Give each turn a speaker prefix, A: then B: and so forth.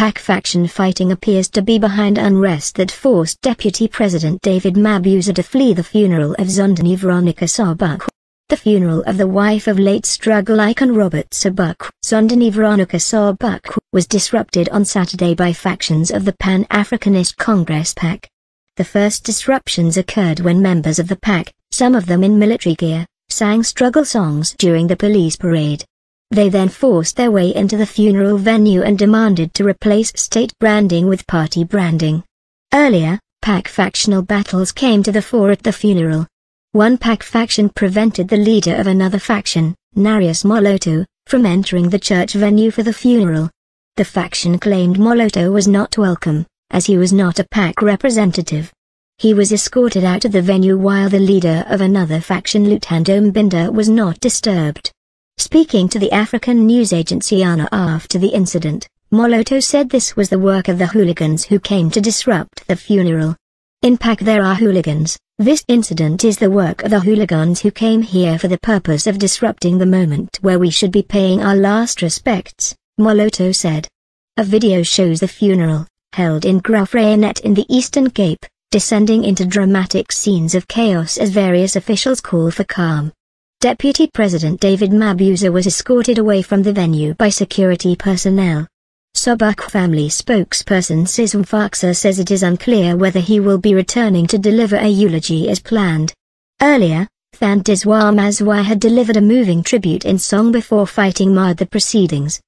A: PAC faction fighting appears to be behind unrest that forced Deputy President David Mabuza to flee the funeral of Zondeni Veronica Sobukwe. The funeral of the wife of late struggle icon Robert Sobukwe, Zondeni Veronica Sobukwe, was disrupted on Saturday by factions of the Pan-Africanist Congress PAC. The first disruptions occurred when members of the PAC, some of them in military gear, sang struggle songs during the police parade. They then forced their way into the funeral venue and demanded to replace state branding with party branding. Earlier, PAC factional battles came to the fore at the funeral. One PAC faction prevented the leader of another faction, Narius Moloto, from entering the church venue for the funeral. The faction claimed Moloto was not welcome, as he was not a PAC representative. He was escorted out of the venue while the leader of another faction Luthando Mbinda was not disturbed. Speaking to the African news agency ANA after the incident, Moloto said this was the work of the hooligans who came to disrupt the funeral. In PAC there are hooligans, this incident is the work of the hooligans who came here for the purpose of disrupting the moment where we should be paying our last respects, Moloto said. A video shows the funeral, held in Graaff-Reinet in the Eastern Cape, descending into dramatic scenes of chaos as various officials call for calm. Deputy President David Mabuza was escorted away from the venue by security personnel. Sobukwe family spokesperson Sizwe Mfaksa says it is unclear whether he will be returning to deliver a eulogy as planned. Earlier, Thandiswa Mazwai had delivered a moving tribute in song before fighting marred the proceedings.